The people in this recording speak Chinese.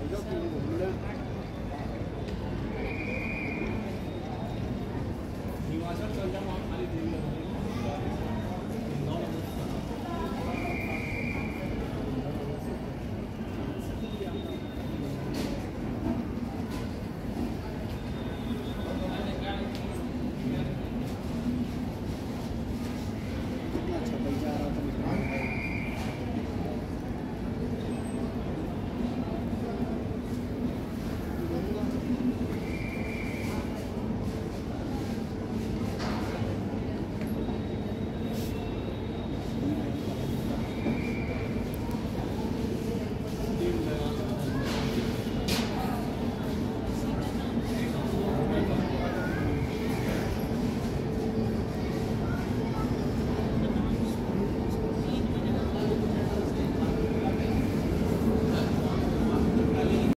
我就给我们的。